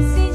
Sí.